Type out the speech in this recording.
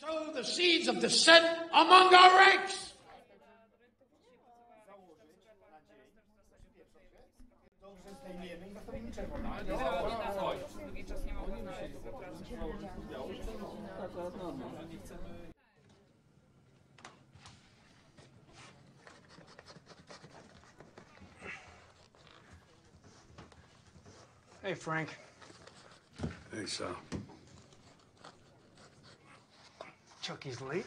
Sow the seeds of dissent among our ranks. Dobrze zdejmiemy i zostawimy czerwoną. Nie nie dało. Czas nie mogła znaleźć, zapraszam. Hey, Frank. Hey, Sal. Chucky's late.